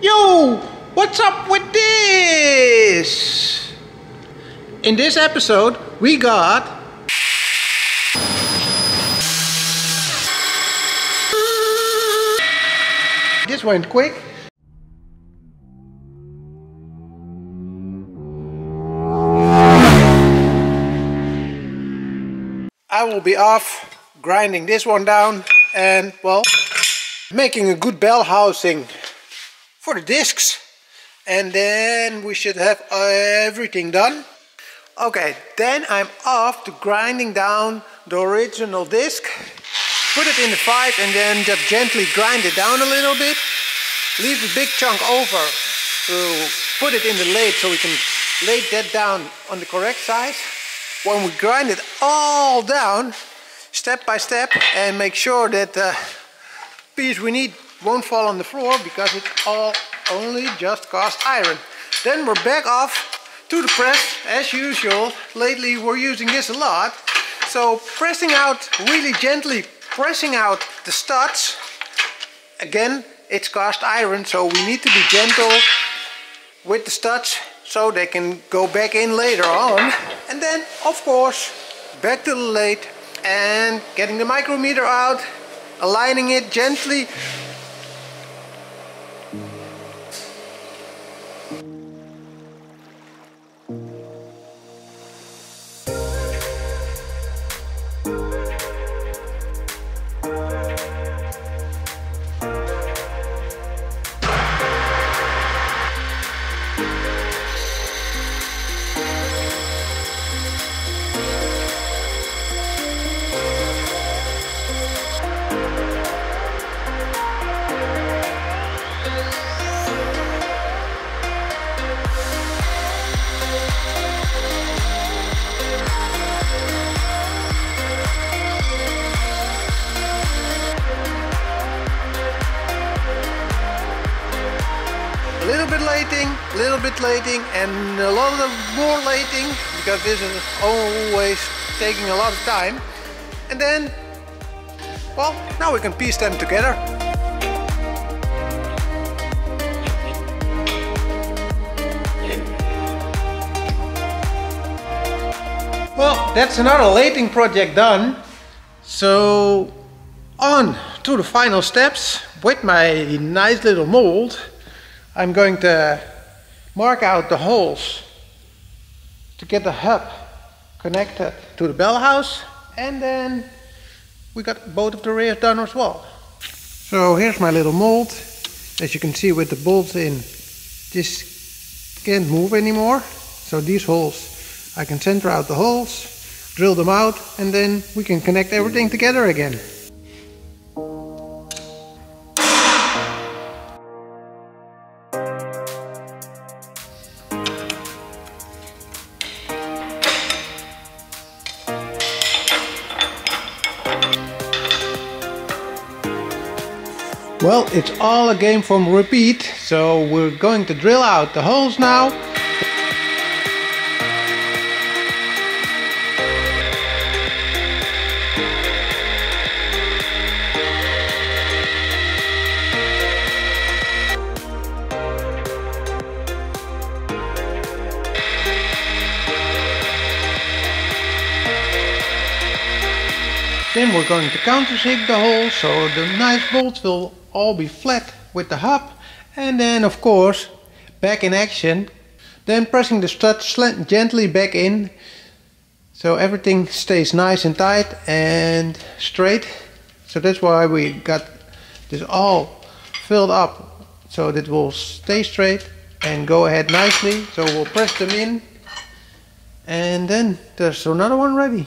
Yo, what's up with this? In this episode, we got This went quick. I will be off grinding this one down and well making a good bell housing for the discs and then we should have everything done. Okay then I'm off to grinding down the original disc put it in the five and then just gently grind it down a little bit. Leave a big chunk over to put it in the lathe so we can lay that down on the correct size when we grind it all down step by step and make sure that the piece we need won't fall on the floor because it's all only just cast iron. Then we're back off to the press as usual. Lately we're using this a lot. So pressing out really gently, pressing out the studs. Again, it's cast iron so we need to be gentle with the studs so they can go back in later on. And then of course back to the lathe and getting the micrometer out, aligning it gently lating and a lot of more lating because this is always taking a lot of time. And then, well, now we can piece them together. Well, that's another lating project done. So on to the final steps with my nice little mold. I'm going to mark out the holes to get the hub connected to the bell house and then we got both of the rears done as well. So here's my little mold. As you can see with the bolts in, this can't move anymore. So these holes, I can center out the holes, drill them out and then we can connect everything together again. Well, it's all a game from repeat, so we're going to drill out the holes now. Then we're going to countersink the hole so the nice bolts will all be flat with the hub and then of course back in action then pressing the strut gently back in so everything stays nice and tight and straight. So that's why we got this all filled up so that will stay straight and go ahead nicely. So we'll press them in and then there's another one ready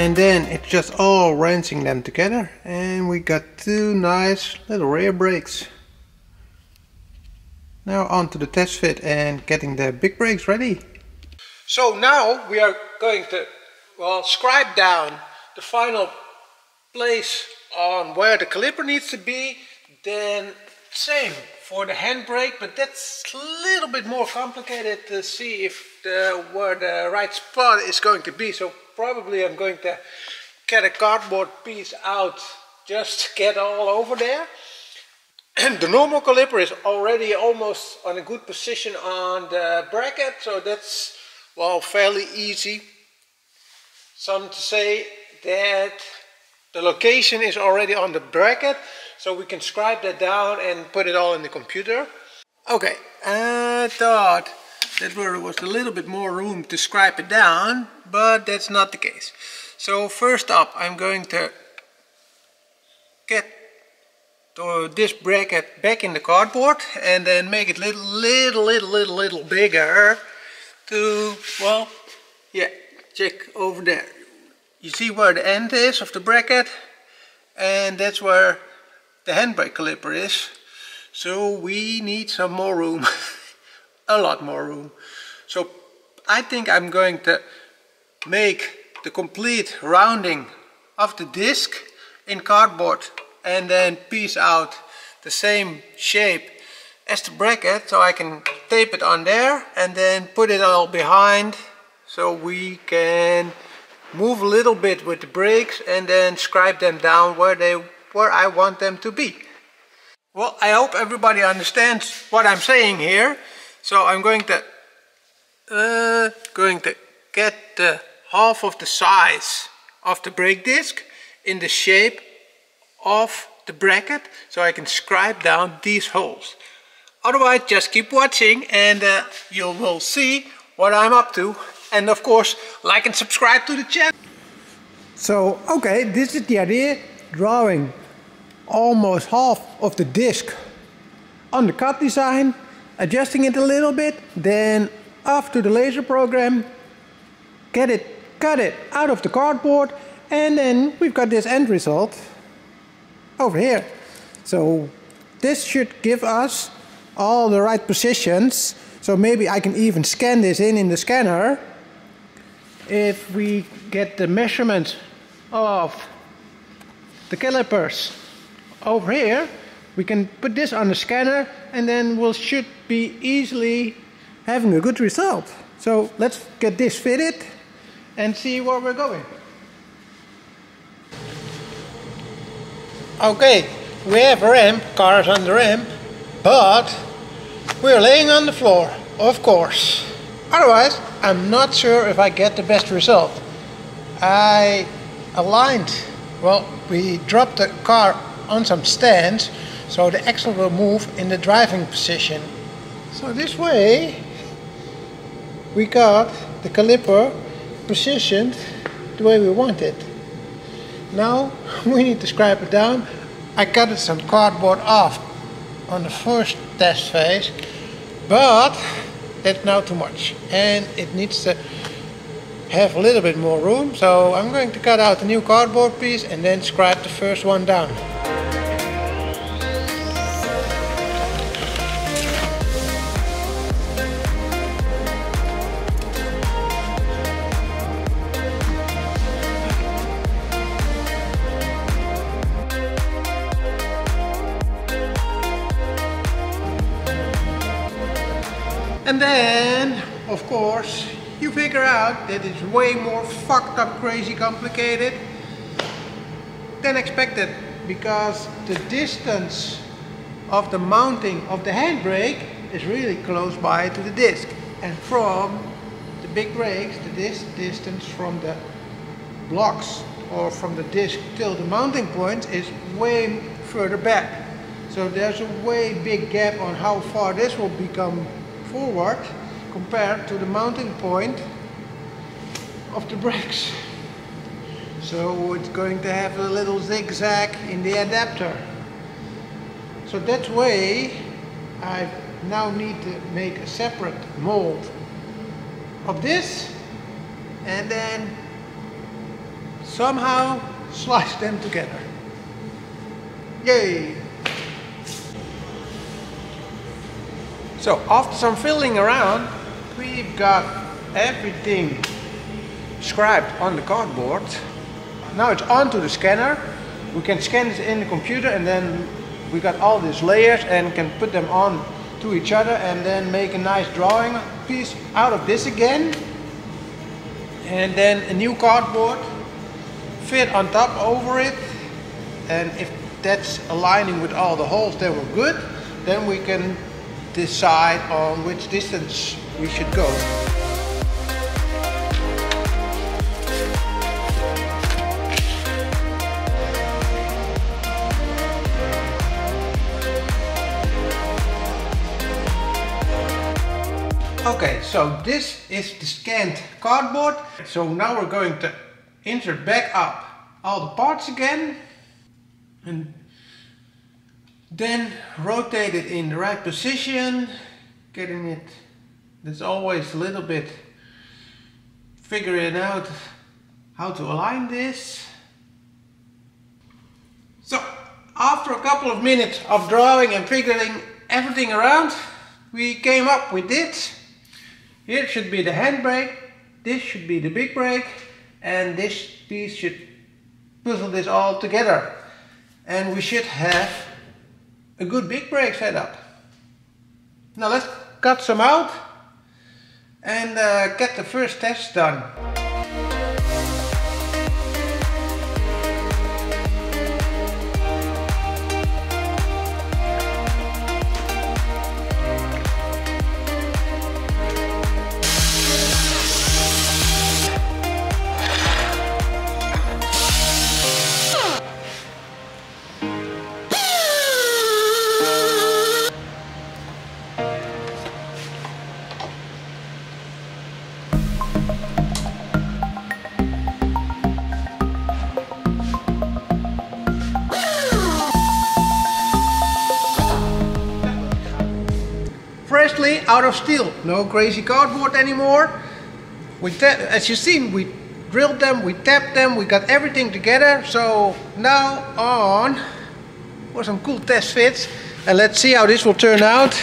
and then it's just all wrenching them together and we got two nice little rear brakes. Now on to the test fit and getting the big brakes ready. So now we are going to well scribe down the final place on where the caliper needs to be then same for the handbrake but that's a little bit more complicated to see if the, where uh, the right spot is going to be. So probably I'm going to get a cardboard piece out just get all over there. And the normal caliper is already almost on a good position on the bracket, so that's well fairly easy. Some to say that the location is already on the bracket, so we can scribe that down and put it all in the computer. Okay, I thought that there was a little bit more room to scribe it down, but that's not the case. So first up, I'm going to get this bracket back in the cardboard and then make it little, little, little, little, little bigger to, well, yeah, check over there. You see where the end is of the bracket and that's where the handbrake caliper is. So we need some more room, a lot more room. So I think I'm going to make the complete rounding of the disc in cardboard and then piece out the same shape as the bracket so I can tape it on there and then put it all behind so we can move a little bit with the brakes and then scribe them down where they where I want them to be. Well, I hope everybody understands what I'm saying here. So I'm going to uh, going to get the half of the size of the brake disc in the shape of the bracket so I can scribe down these holes. Otherwise just keep watching and uh, you will see what I'm up to and of course like and subscribe to the channel. So okay this is the idea drawing almost half of the disc on the cut design adjusting it a little bit then after the laser program get it cut it out of the cardboard and then we've got this end result over here. So this should give us all the right positions. So maybe I can even scan this in in the scanner. If we get the measurements of the calipers over here, we can put this on the scanner and then we will should be easily having a good result. So let's get this fitted and see where we're going. Okay, we have a ramp, cars on the ramp, but we're laying on the floor, of course. Otherwise, I'm not sure if I get the best result. I aligned, well, we dropped the car on some stands, so the axle will move in the driving position. So this way, we got the caliper positioned the way we want it. Now we need to scrape it down. I cut some cardboard off on the first test phase, but that's now too much and it needs to have a little bit more room. So I'm going to cut out a new cardboard piece and then scrape the first one down. And then, of course, you figure out that it's way more fucked up, crazy, complicated than expected because the distance of the mounting of the handbrake is really close by to the disc. And from the big brakes, the dis distance from the blocks or from the disc till the mounting point is way further back. So there's a way big gap on how far this will become forward compared to the mounting point of the brakes. So it's going to have a little zigzag in the adapter. So that way I now need to make a separate mold of this and then somehow slice them together. Yay! So after some fiddling around, we've got everything scribed on the cardboard. Now it's onto the scanner. We can scan it in the computer and then we got all these layers and can put them on to each other and then make a nice drawing piece out of this again and then a new cardboard fit on top over it and if that's aligning with all the holes then we're good then we can decide on which distance we should go. Okay, so this is the scanned cardboard. So now we're going to insert back up all the parts again and then rotate it in the right position, getting it, there's always a little bit figuring out how to align this. So after a couple of minutes of drawing and figuring everything around, we came up with this. Here should be the handbrake, this should be the big brake, and this piece should puzzle this all together. And we should have a good big brake setup. Now let's cut some out and uh, get the first test done. Out of steel. No crazy cardboard anymore. We as you've seen, we drilled them, we tapped them, we got everything together. So now on for some cool test fits. And let's see how this will turn out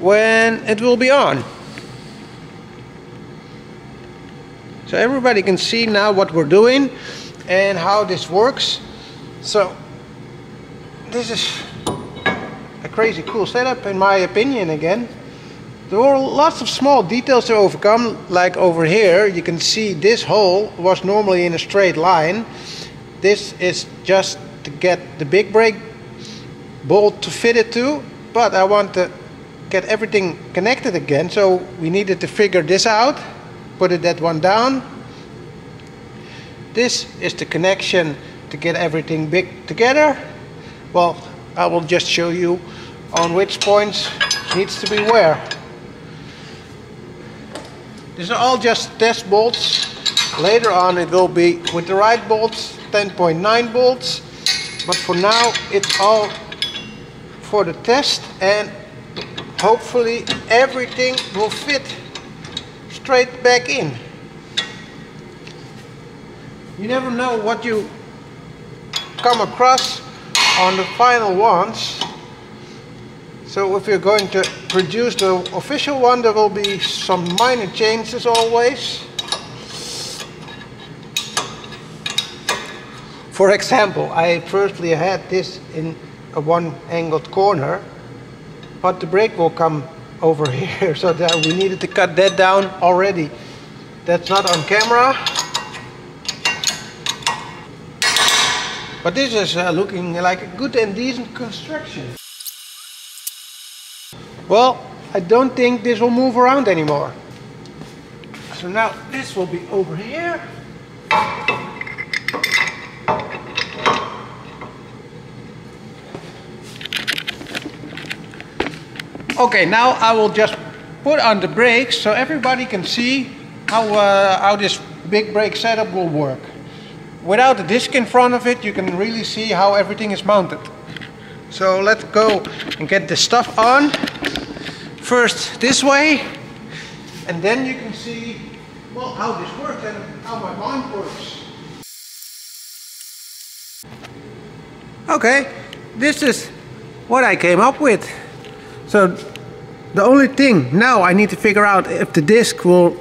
when it will be on. So everybody can see now what we're doing and how this works. So this is a crazy cool setup in my opinion again. There were lots of small details to overcome, like over here, you can see this hole was normally in a straight line. This is just to get the big brake bolt to fit it to, but I want to get everything connected again, so we needed to figure this out, put it that one down. This is the connection to get everything big together. Well, I will just show you on which points needs to be where. These are all just test bolts. Later on it will be with the right bolts, 10.9 bolts. But for now it's all for the test and hopefully everything will fit straight back in. You never know what you come across on the final ones. So if you're going to produce the official one, there will be some minor changes always. For example, I firstly had this in a one angled corner, but the brake will come over here, so that we needed to cut that down already. That's not on camera, But this is uh, looking like a good and decent construction. Well, I don't think this will move around anymore. So now this will be over here. Okay, now I will just put on the brakes so everybody can see how, uh, how this big brake setup will work. Without the disc in front of it, you can really see how everything is mounted. So let's go and get the stuff on. First this way, and then you can see well how this works and how my mind works. Okay, this is what I came up with. So the only thing now I need to figure out if the disc will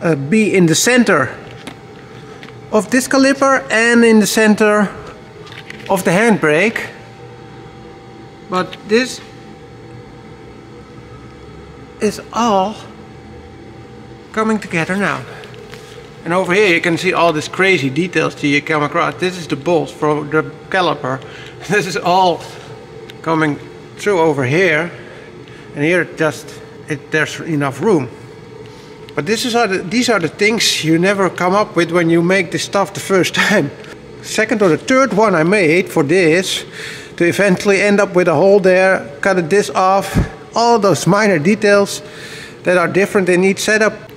uh, be in the center of this caliper and in the center of the handbrake but this is all coming together now. And over here you can see all these crazy details that you come across. This is the bolts for the caliper. This is all coming through over here. And here just it, there's enough room. But this is are the, these are the things you never come up with when you make this stuff the first time. Second or the third one I made for this to eventually end up with a hole there, cut this off, all those minor details that are different in each setup.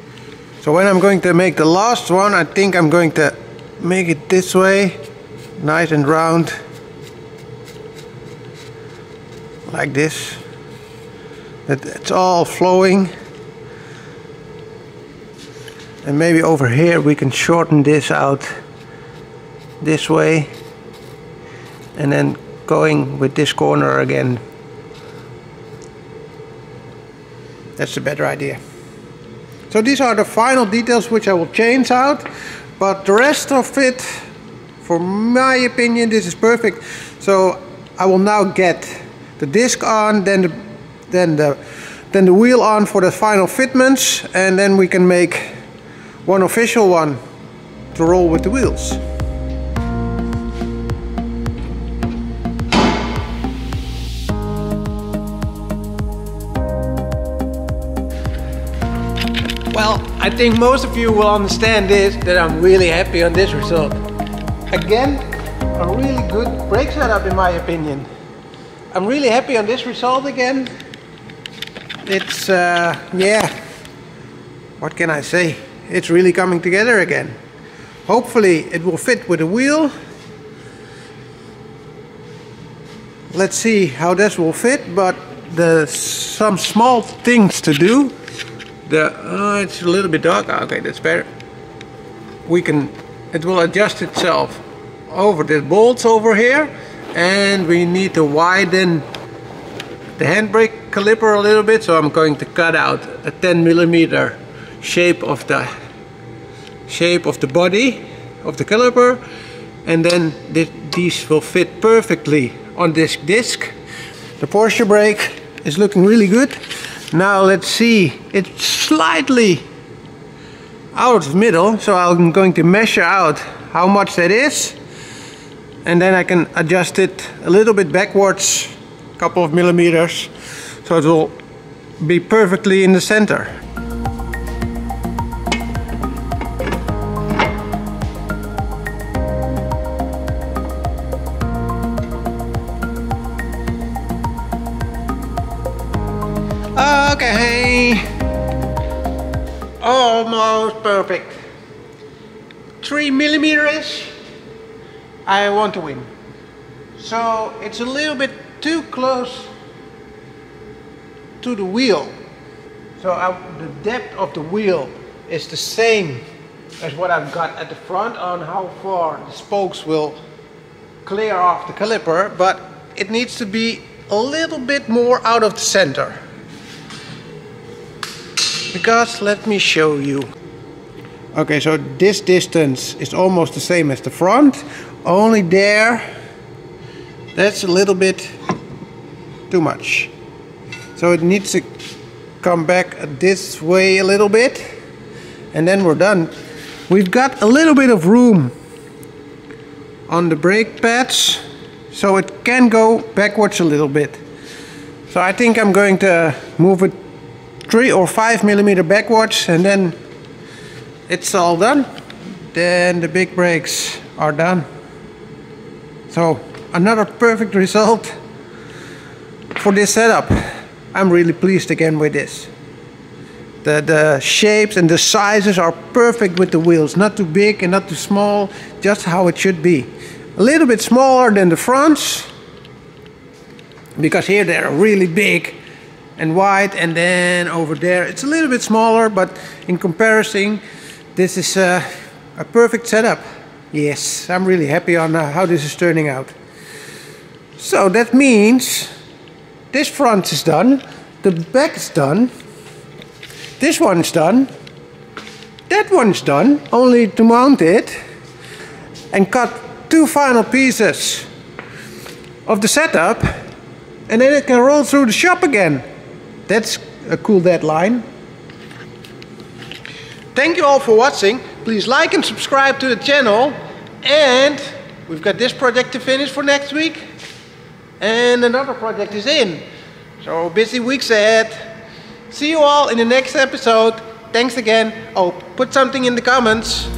So when I'm going to make the last one, I think I'm going to make it this way, nice and round, like this. That it's all flowing. And maybe over here we can shorten this out this way and then going with this corner again that's a better idea so these are the final details which I will change out but the rest of it for my opinion this is perfect so I will now get the disc on then the then the then the wheel on for the final fitments and then we can make one official one to roll with the wheels. I think most of you will understand this, that I'm really happy on this result. Again, a really good brake setup in my opinion. I'm really happy on this result again. It's, uh, yeah, what can I say? It's really coming together again. Hopefully it will fit with the wheel. Let's see how this will fit, but there's some small things to do the uh, it's a little bit dark. Ah, okay that's better. We can it will adjust itself over the bolts over here and we need to widen the handbrake caliper a little bit so I'm going to cut out a 10 millimeter shape of the shape of the body of the caliper and then this, these will fit perfectly on this disc. The Porsche brake is looking really good now let's see, it's slightly out of the middle, so I'm going to measure out how much that is. And then I can adjust it a little bit backwards, a couple of millimeters, so it will be perfectly in the center. Almost perfect. Three millimeters. I want to win. So it's a little bit too close to the wheel. So I, the depth of the wheel is the same as what I've got at the front on how far the spokes will clear off the caliper, but it needs to be a little bit more out of the center because let me show you. Okay, so this distance is almost the same as the front, only there, that's a little bit too much. So it needs to come back this way a little bit, and then we're done. We've got a little bit of room on the brake pads, so it can go backwards a little bit. So I think I'm going to move it three or five millimeter backwards and then it's all done. Then the big brakes are done. So another perfect result for this setup. I'm really pleased again with this. The, the shapes and the sizes are perfect with the wheels. Not too big and not too small just how it should be. A little bit smaller than the fronts because here they're really big and wide and then over there it's a little bit smaller but in comparison this is a, a perfect setup. Yes I'm really happy on uh, how this is turning out. So that means this front is done the back is done this one's done that one's done only to mount it and cut two final pieces of the setup and then it can roll through the shop again. That's a cool deadline. Thank you all for watching. Please like and subscribe to the channel. And we've got this project to finish for next week. And another project is in. So busy weeks ahead. See you all in the next episode. Thanks again. Oh, put something in the comments.